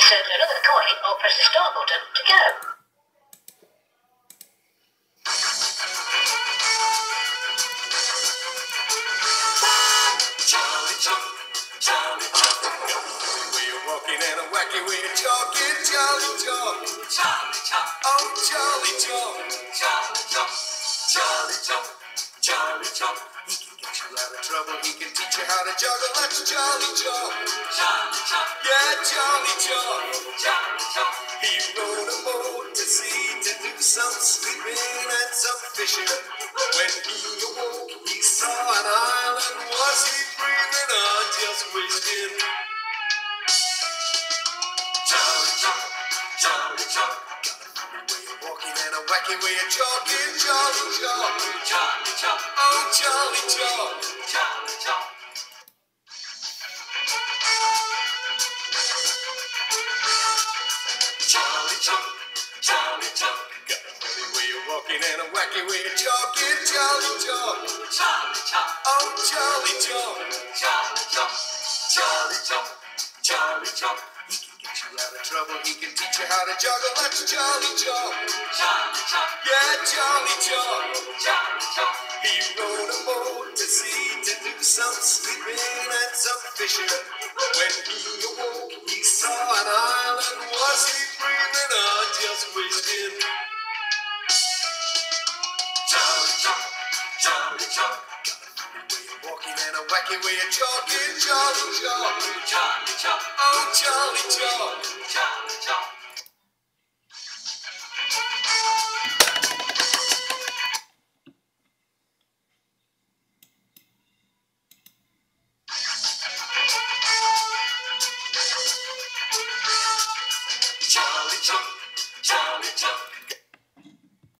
or press the start button to go. Charlie Chalk, Charlie Chalk. Walking and a wacky way of talking, Charlie Chalk. Charlie Chalk, oh Charlie Charlie Charlie Charlie. He can get you out of trouble. He can teach you how to juggle. That's Jolly Chalk, yeah, Charlie Chalk. He rode a boat to sea to do some sleeping and some fishing. When he awoke, he saw an island. Was he dreaming or just wishing? A wacky way of talking. Charlie Chalk, Charlie Chalk. Oh, Charlie Chalk. Charlie Chalk, Charlie Chalk. Got a funny way of walking and a wacky way of talking. Charlie Chalk, Charlie Chalk. Oh, Charlie Chalk, Charlie Chalk, Charlie Chalk, Charlie Chalk. He can get you out of trouble. He can teach you how to juggle. That's Charlie Chalk, Charlie Chalk. Yeah, Charlie Charlie He rode a boat to sea to do some sleeping and some fishing. When he awoke, he saw an island. Was he dreaming or just wishing? Chalk. Got a funny walking and a wacky way of talking. Charlie Chalk, Charlie Chalk. Oh, Charlie Chalk, Charlie Chalk.